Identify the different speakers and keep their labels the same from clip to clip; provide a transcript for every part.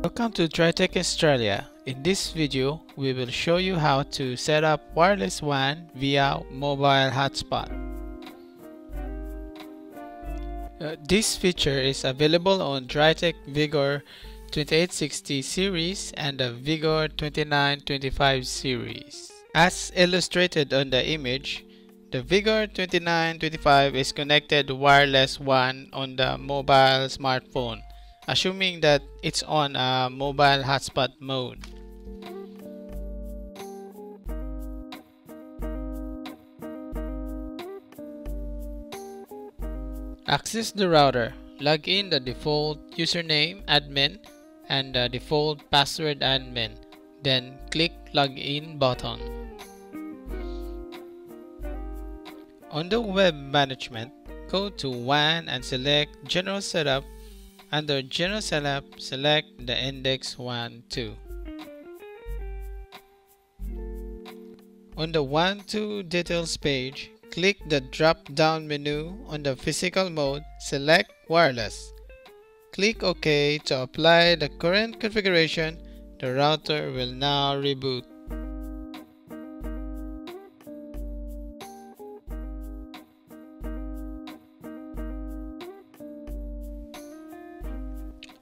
Speaker 1: Welcome to DrayTek Australia. In this video, we will show you how to set up wireless WAN via mobile hotspot. Uh, this feature is available on DrayTek Vigor 2860 series and the Vigor 2925 series. As illustrated on the image, the Vigor 2925 is connected to wireless WAN on the mobile smartphone, assuming that it's on a mobile hotspot mode. Access the router. Log in the default username admin and the default password admin. Then click login button. On the web management, go to WAN and select General Setup. Under General Setup, select the index 1, 2. On the 1, 2 details page, click the drop-down menu on the physical mode, select wireless. Click OK to apply the current configuration. The router will now reboot.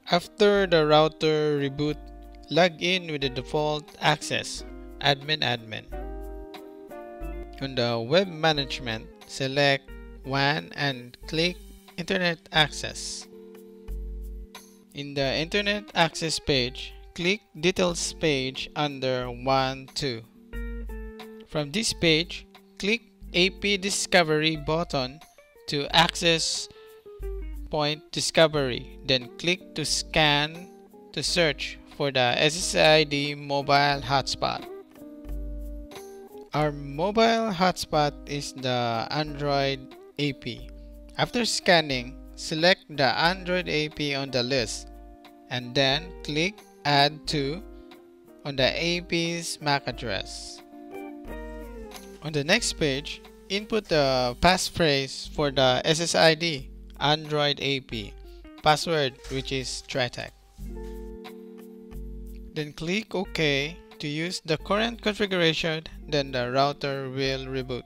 Speaker 1: After the router reboot, log in with the default access, admin admin. On the web management, select WAN and click Internet Access. In the Internet Access page, click Details page under WAN 2. From this page, click AP Discovery button to access point discovery then click to scan to search for the SSID mobile hotspot. Our mobile hotspot is the Android AP. After scanning, select the Android AP on the list and then click Add to on the AP's MAC address. On the next page, input the passphrase for the SSID Android AP, password which is DrayTek. Then click OK to use the current configuration, then the router will reboot.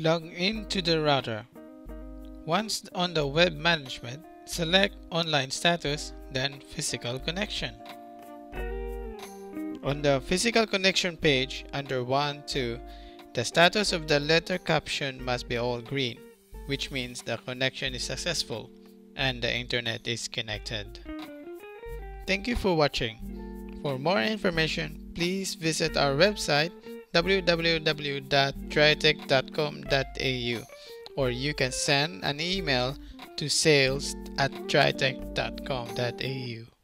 Speaker 1: Log in to the router. Once on the web management, select online status then physical connection. On the physical connection page under 1 2, the status of the letter caption must be all green, which means the connection is successful and the internet is connected. Thank you for watching. For more information, please visit our website www.draytek.com.au or you can send an email to sales at draytek.com.au.